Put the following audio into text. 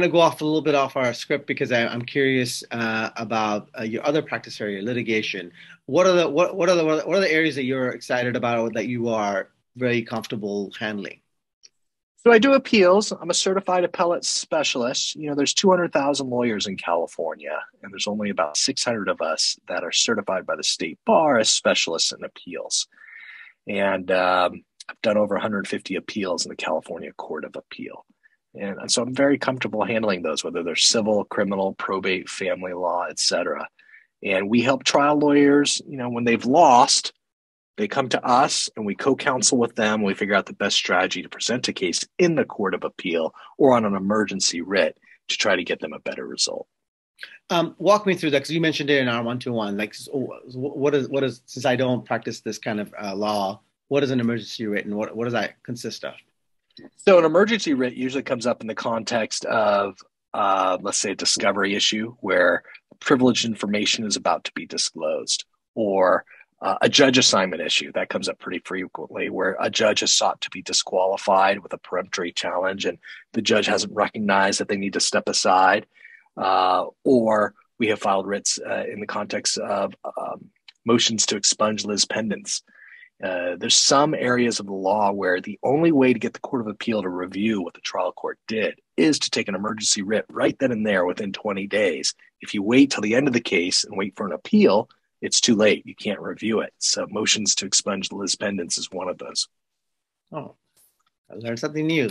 going to go off a little bit off our script because I, am curious uh, about uh, your other practice area, litigation. What are the what, what are the what are the areas that you're excited about or that you are very comfortable handling? So I do appeals. I'm a certified appellate specialist. You know, there's 200,000 lawyers in California, and there's only about 600 of us that are certified by the state bar as specialists in appeals. And um, I've done over 150 appeals in the California Court of Appeal. And, and so I'm very comfortable handling those, whether they're civil, criminal, probate, family law, etc. And we help trial lawyers, you know, when they've lost, they come to us and we co-counsel with them. We figure out the best strategy to present a case in the court of appeal or on an emergency writ to try to get them a better result. Um, walk me through that because you mentioned it in our one-to-one. Like, what is what is since I don't practice this kind of uh, law, what is an emergency writ and what what does that consist of? So, an emergency writ usually comes up in the context of, uh, let's say, a discovery issue where privileged information is about to be disclosed, or uh, a judge assignment issue that comes up pretty frequently, where a judge is sought to be disqualified with a peremptory challenge, and the judge hasn't recognized that they need to step aside, uh, or we have filed writs uh, in the context of um, motions to expunge lis pendens uh, there's some areas of the law where the only way to get the Court of Appeal to review what the trial court did is to take an emergency writ right then and there within 20 days. If you wait till the end of the case and wait for an appeal, it's too late. You can't review it. So motions to expunge the pendens is one of those. Oh, I learned something new.